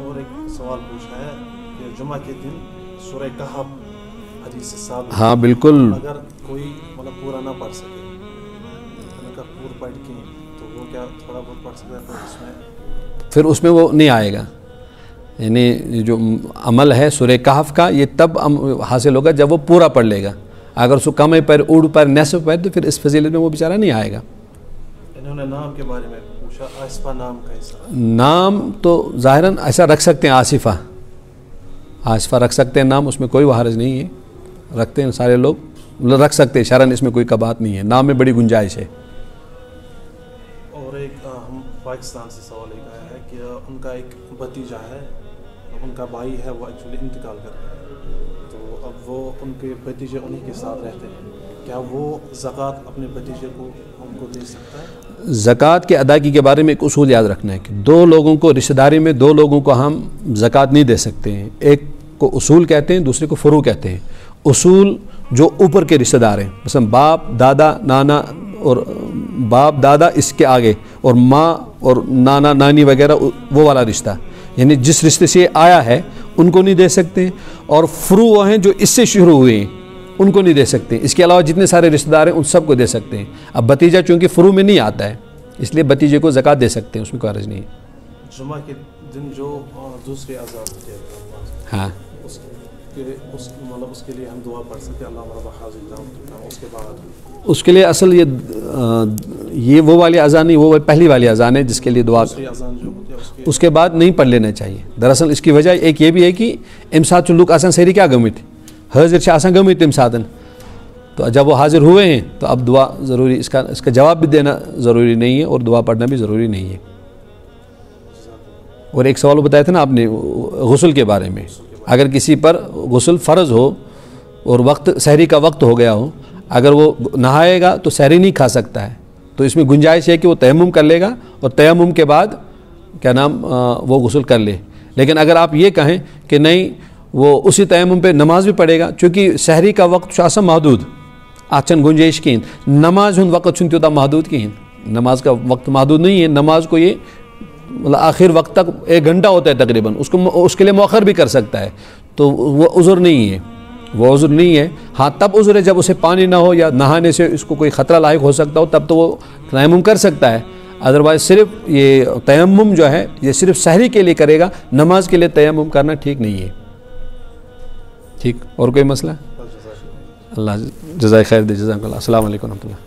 और एक सवाल पूछा है कि जुमा के दिन सूरह कहफ हदीस से साबित हाँ बिल्कुल। अगर कोई मतलब पूरा ना पढ़ सके उनका पूर पढ़ के तो वो क्या थोड़ा बहुत पढ़ सकता है तो उसमें फिर उसमें वो नहीं आएगा। यानी जो अमल है सुर कहफ का ये तब हासिल होगा जब वो पूरा पढ़ लेगा। अगर उसको कम है पर उड़ पर नसफ पर तो फिर इस फजीलत में वो बेचारा नहीं आएगा। इन्होंने नाम के बारे में पूछा नाम कैसा नाम तो ज़ाहिरन ऐसा रख सकते हैं आसिफ़ा। आसिफ़ा रख सकते हैं नाम उसमें कोई हरज नहीं है। रखते हैं सारे लोग। मतलब रख सकते हैं शरण इसमें कोई कबात नहीं है। नाम में बड़ी गुंजाइश है। और एक हम पाकिस्तान से सवाल एक आया है कि उनका एक भतीजा है उनका भाई है वो एक्चुअली इंतकाल कर तो अब वो उनके भतीजे उन्हीं के साथ रहते हैं। क्या वो ज़क़़त अपने भतीजे को उनको दे सकता है? ज़क़़त के अदायगी के बारे में एक उसूल याद रखना है कि दो लोगों को रिश्तेदारी में दो लोगों को हम ज़क़़त नहीं दे सकते हैं। एक को उसूल कहते हैं, दूसरे को फ़रू कहते हैं। उसूल जो ऊपर के रिश्तेदार हैं मसलन बाप, दादा, नाना और, बाप, दादा इसके आगे और माँ और नाना, नानी वगैरह वो वाला रिश्ता। यानी जिस रिश्ते से आया है, उनको नहीं दे सकते और फ्रू वो हैं जो इससे शुरू हुए हैं। उनको नहीं दे सकते। इसके अलावा जितने सारे रिश्तेदार हैं उन सबको दे सकते हैं। अब भतीजा चूँकि फ्रू में नहीं आता है इसलिए भतीजे को ज़क़़त दे सकते हैं उसमें कोई नहीं है। जुमा के दिन जो दूसरे आज़ाद होते हैं हाँ। उसके उस मतलब उसके लिए हम दुआ पढ़ सकते अल्लाह रब्बा हाजिर दाम उसके बाद। उसके लिए असल ये ये वो वाली अज़ान नहीं वो पहली वाली अज़ान है जिसके लिए दुआ है उसके उसके बाद नहीं पढ़ लेना चाहिए। दरअसल इसकी वजह एक ये भी है कि अम सात लुक आसान सही क्या गमित हाजिर से आसान गमित अम सातन तो जब वो हाजिर हुए हैं तो अब दुआ ज़रूरी, इसका इसका जवाब भी देना ज़रूरी नहीं है और दुआ पढ़ना भी ज़रूरी नहीं है। और एक सवाल बताया था ना आपने, गसल के बारे में। अगर किसी पर गसल फ़र्ज़ हो और वक्त शहरी का वक्त हो गया हो, अगर वो नहाएगा तो शहरी नहीं खा सकता है। तो इसमें गुंजाइश है कि वो तयमुम कर लेगा और तयमुम के बाद, क्या नाम वो गसल कर ले। लेकिन अगर आप ये कहें कि नहीं वो उसी तयमुम पे नमाज़ भी पढ़ेगा चूँकि शहरी का वक्त महदूद। आचन गुंजाइश की नमाज़ हूँ वक्त त्योता महदूद की नमाज़ का वक्त महदूद नहीं है, नमाज़ को ये मतलब आखिर वक्त तक एक घंटा होता है तकरीबन। उसको उसके लिए मौखर भी कर सकता है। तो वो उज़र नहीं है। वो उज़र नहीं है। हाँ तब उज़र है जब उसे पानी ना हो या नहाने से इसको कोई ख़तरा लायक हो सकता हो, तब तो वो तयम कर सकता है। अदरवाइज़ सिर्फ़ ये तयमुम जो है, ये सिर्फ़ शहरी के लिए करेगा। नमाज़ के लिए तयम करना ठीक नहीं है। ठीक? और कोई मसला? अल्लाह जजाय खैर दे जजाक अल्लाह असल रहमतुल्लाह